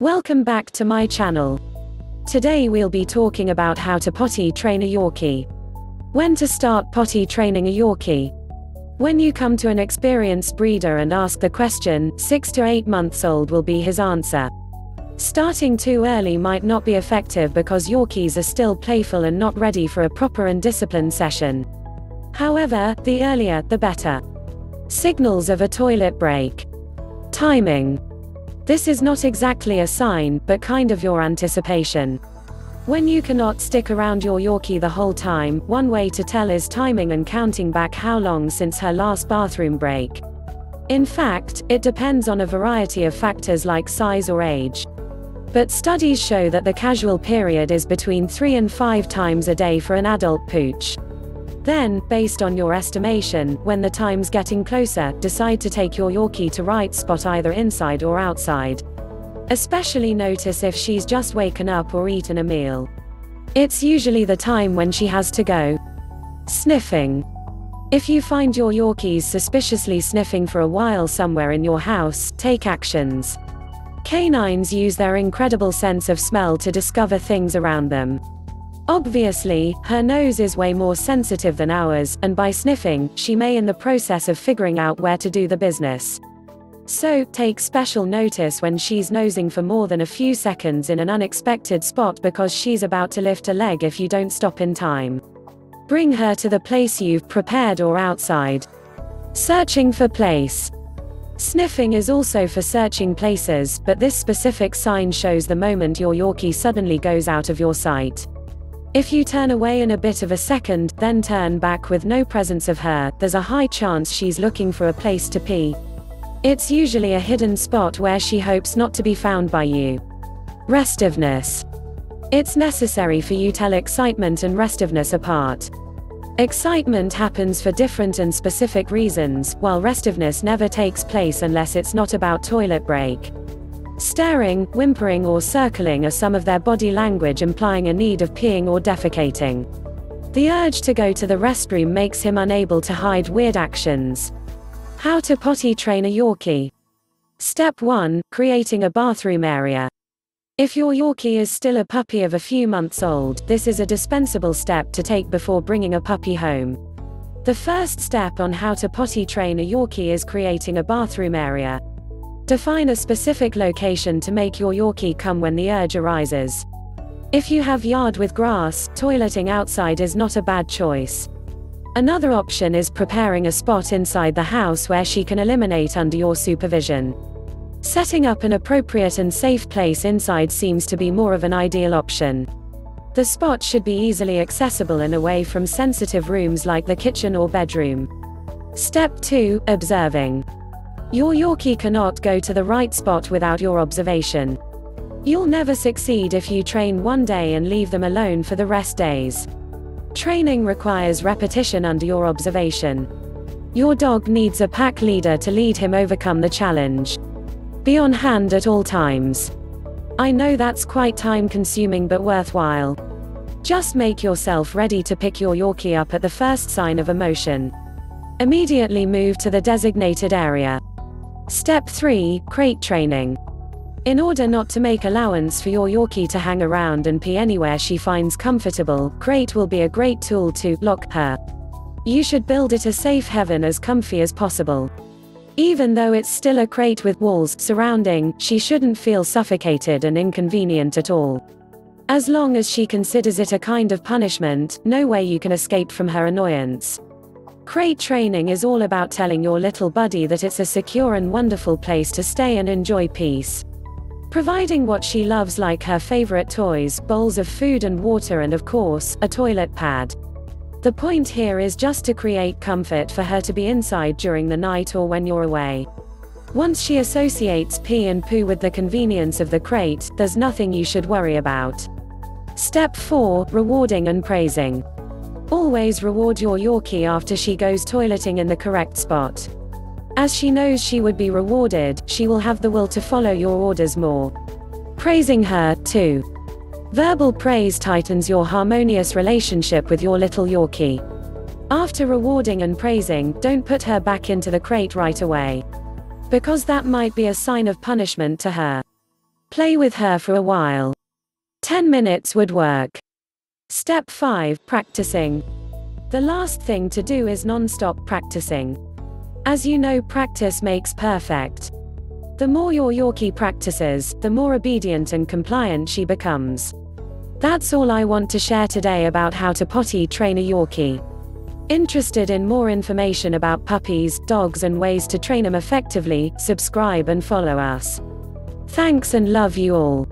Welcome back to my channel. Today we'll be talking about how to potty train a Yorkie. When to start potty training a Yorkie. When you come to an experienced breeder and ask the question, 6 to 8 months old will be his answer. Starting too early might not be effective because Yorkies are still playful and not ready for a proper and disciplined session. However, the earlier, the better. Signals of a toilet break. Timing. This is not exactly a sign, but kind of your anticipation. When you cannot stick around your Yorkie the whole time, one way to tell is timing and counting back how long since her last bathroom break. In fact, it depends on a variety of factors like size or age. But studies show that the casual period is between 3 and 5 times a day for an adult pooch. Then, based on your estimation, when the time's getting closer, decide to take your Yorkie to right spot either inside or outside. Especially notice if she's just waken up or eaten a meal. It's usually the time when she has to go. Sniffing. If you find your Yorkies suspiciously sniffing for a while somewhere in your house, take actions. Canines use their incredible sense of smell to discover things around them. Obviously, her nose is way more sensitive than ours, and by sniffing, she may in the process of figuring out where to do the business. So, take special notice when she's nosing for more than a few seconds in an unexpected spot because she's about to lift a leg if you don't stop in time. Bring her to the place you've prepared or outside. Searching for place. Sniffing is also for searching places, but this specific sign shows the moment your Yorkie suddenly goes out of your sight. If you turn away in a bit of a second, then turn back with no presence of her, there's a high chance she's looking for a place to pee. It's usually a hidden spot where she hopes not to be found by you. Restiveness. It's necessary for you tell excitement and restiveness apart. Excitement happens for different and specific reasons, while restiveness never takes place unless it's not about toilet break. Staring, whimpering or circling are some of their body language implying a need of peeing or defecating. The urge to go to the restroom makes him unable to hide weird actions. How to potty train a Yorkie. Step 1 Creating a bathroom area. If your Yorkie is still a puppy of a few months old, this is a dispensable step to take before bringing a puppy home. The first step on how to potty train a Yorkie is creating a bathroom area. Define a specific location to make your Yorkie come when the urge arises. If you have yard with grass, toileting outside is not a bad choice. Another option is preparing a spot inside the house where she can eliminate under your supervision. Setting up an appropriate and safe place inside seems to be more of an ideal option. The spot should be easily accessible and away from sensitive rooms like the kitchen or bedroom. Step 2 Observing. Your Yorkie cannot go to the right spot without your observation. You'll never succeed if you train one day and leave them alone for the rest days. Training requires repetition under your observation. Your dog needs a pack leader to lead him overcome the challenge. Be on hand at all times. I know that's quite time consuming but worthwhile. Just make yourself ready to pick your Yorkie up at the first sign of emotion. Immediately move to the designated area. Step 3 Crate Training. In order not to make allowance for your Yorkie to hang around and pee anywhere she finds comfortable, Crate will be a great tool to lock her. You should build it a safe haven as comfy as possible. Even though it's still a crate with walls surrounding, she shouldn't feel suffocated and inconvenient at all. As long as she considers it a kind of punishment, no way you can escape from her annoyance. Crate training is all about telling your little buddy that it's a secure and wonderful place to stay and enjoy peace. Providing what she loves like her favorite toys, bowls of food and water and of course, a toilet pad. The point here is just to create comfort for her to be inside during the night or when you're away. Once she associates pee and poo with the convenience of the crate, there's nothing you should worry about. Step 4 Rewarding and praising. Always reward your Yorkie after she goes toileting in the correct spot. As she knows she would be rewarded, she will have the will to follow your orders more. Praising her, too. Verbal praise tightens your harmonious relationship with your little Yorkie. After rewarding and praising, don't put her back into the crate right away. Because that might be a sign of punishment to her. Play with her for a while. 10 minutes would work. Step 5 Practicing. The last thing to do is non stop practicing. As you know, practice makes perfect. The more your Yorkie practices, the more obedient and compliant she becomes. That's all I want to share today about how to potty train a Yorkie. Interested in more information about puppies, dogs, and ways to train them effectively? Subscribe and follow us. Thanks and love you all.